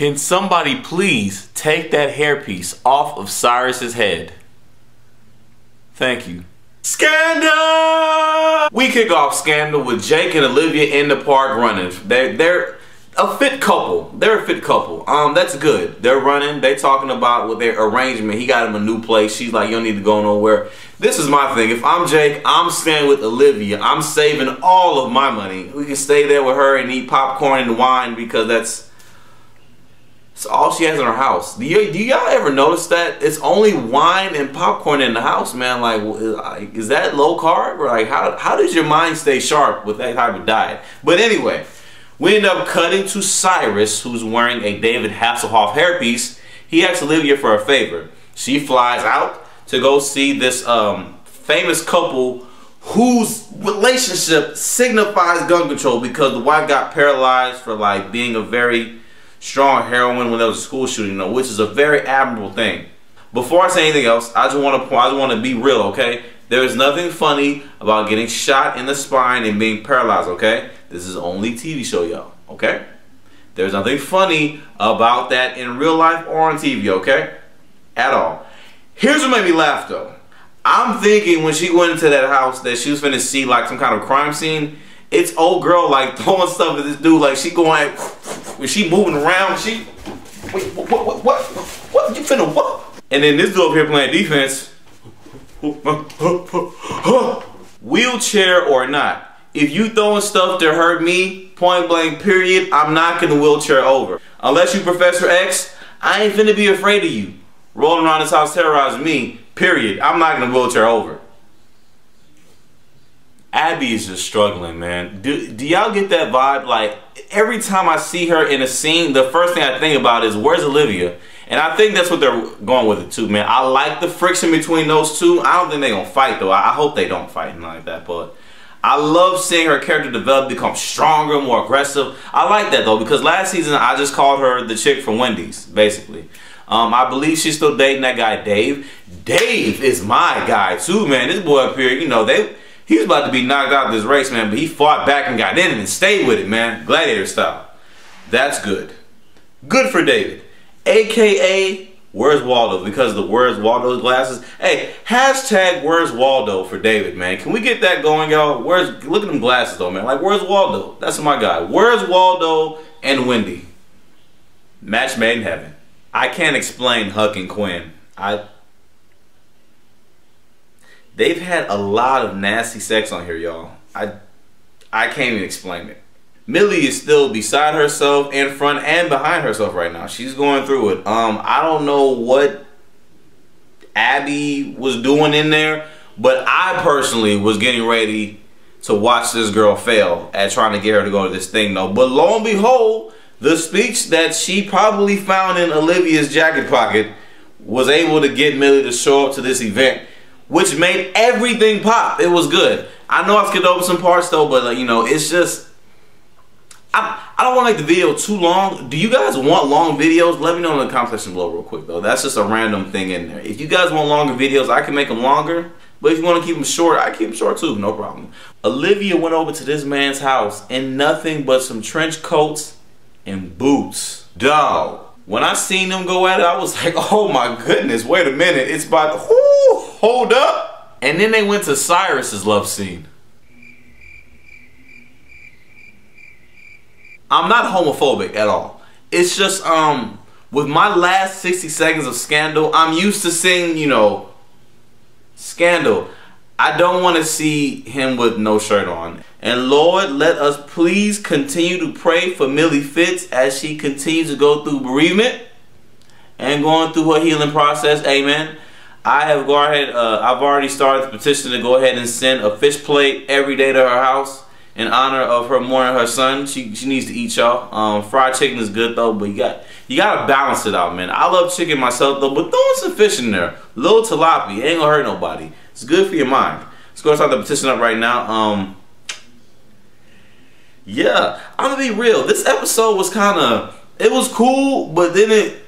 Can somebody please take that hairpiece off of Cyrus's head? Thank you. Scandal! We kick off Scandal with Jake and Olivia in the park running. They, they're a fit couple. They're a fit couple. Um, that's good. They're running. They're talking about with their arrangement. He got him a new place. She's like, you don't need to go nowhere. This is my thing. If I'm Jake, I'm staying with Olivia. I'm saving all of my money. We can stay there with her and eat popcorn and wine because that's it's all she has in her house. Do, you, do y'all ever notice that? It's only wine and popcorn in the house, man. Like, is that low carb? Or like, how, how does your mind stay sharp with that type of diet? But anyway, we end up cutting to Cyrus, who's wearing a David Hasselhoff hairpiece. He asks Olivia for a favor. She flies out to go see this um, famous couple whose relationship signifies gun control because the wife got paralyzed for like being a very strong heroine when there was a school shooting, you know, which is a very admirable thing. Before I say anything else, I just want to I just want to be real, okay? There is nothing funny about getting shot in the spine and being paralyzed, okay? This is only TV show, y'all, okay? There's nothing funny about that in real life or on TV, okay? At all. Here's what made me laugh, though. I'm thinking when she went into that house that she was finna see like some kind of crime scene. It's old girl like throwing stuff at this dude, like she going when she moving around, she, wait, what, what, what, what, you finna what? And then this dude up here playing defense. Wheelchair or not, if you throwing stuff to hurt me, point blank period, I'm knocking the wheelchair over. Unless you Professor X, I ain't finna be afraid of you. Rolling around this house terrorizing me, period. I'm knocking the wheelchair over. Abby is just struggling, man. Do, do y'all get that vibe? Like, every time I see her in a scene, the first thing I think about is, where's Olivia? And I think that's what they're going with it too, man. I like the friction between those two. I don't think they're going to fight, though. I hope they don't fight and like that, but... I love seeing her character develop, become stronger, more aggressive. I like that though because last season I just called her the chick from Wendy's, basically. Um, I believe she's still dating that guy Dave. Dave is my guy too, man. This boy up here, you know, they he was about to be knocked out of this race, man, but he fought back and got in and stayed with it, man. Gladiator style. That's good. Good for David. AKA, where's Waldo? Because the where's Waldo glasses. Hey, hashtag where's Waldo for David, man. Can we get that going, y'all? Where's look at them glasses though, man. Like, where's Waldo? That's my guy. Where's Waldo and Wendy? Match made in heaven. I can't explain Huck and Quinn. I They've had a lot of nasty sex on here, y'all. I I can't even explain it. Mellie is still beside herself in front and behind herself right now. She's going through it. Um, I don't know what Abby was doing in there, but I personally was getting ready to watch this girl fail at trying to get her to go to this thing though. But lo and behold, the speech that she probably found in Olivia's jacket pocket was able to get Mellie to show up to this event which made everything pop. It was good. I know I skipped over some parts though, but like, you know, it's just I, I don't want to make the video too long. Do you guys want long videos? Let me know in the comment section below real quick though. That's just a random thing in there. If you guys want longer videos, I can make them longer. But if you want to keep them short, I keep them short too, no problem. Olivia went over to this man's house in nothing but some trench coats and boots. Dog. When I seen them go at it, I was like, oh my goodness, wait a minute. It's about, whoo, hold up. And then they went to Cyrus's love scene. I'm not homophobic at all. It's just, um, with my last 60 seconds of Scandal, I'm used to seeing, you know, Scandal. I don't want to see him with no shirt on. And Lord, let us please continue to pray for Mellie Fitz as she continues to go through bereavement and going through her healing process. Amen. I have go ahead. Uh, I've already started the petition to go ahead and send a fish plate every day to her house in honor of her mourning her son. She she needs to eat y'all. Um, fried chicken is good though, but you got you gotta balance it out, man. I love chicken myself though, but throwing some fish in there, little tilapia, ain't gonna hurt nobody. It's good for your mind. Let's go start the petition up right now. Um, yeah, I'm gonna be real. This episode was kind of, it was cool, but then it,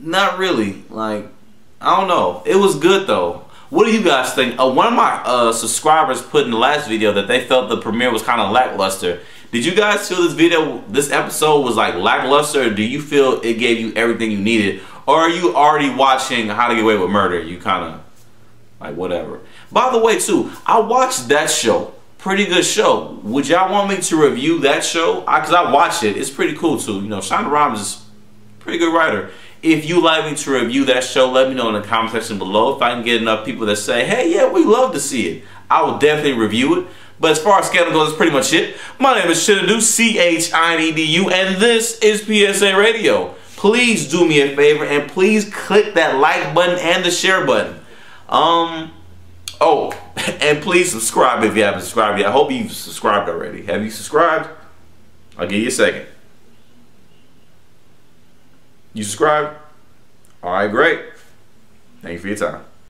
not really. Like, I don't know. It was good though. What do you guys think? Uh, one of my uh, subscribers put in the last video that they felt the premiere was kind of lackluster. Did you guys feel this video, this episode was like lackluster? Do you feel it gave you everything you needed? Or are you already watching How to Get Away with Murder? You kind of like whatever. By the way, too, I watched that show. Pretty good show. Would y'all want me to review that show? Because I, I, watched it. It's pretty cool too. You know, Shonda Rhimes is pretty good writer. If you like me to review that show, let me know in the comment section below. If I can get enough people that say, hey, yeah, we love to see it, I will definitely review it. But as far as scandal goes, that's pretty much it. My name is Chinedu, C-H-I-N-E-D-U, and this is PSA Radio. Please do me a favor and please click that like button and the share button. Um, oh, and please subscribe if you haven't subscribed yet. I hope you've subscribed already. Have you subscribed? I'll give you a second. You subscribed? All right, great. Thank you for your time.